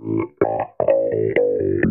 Yeah.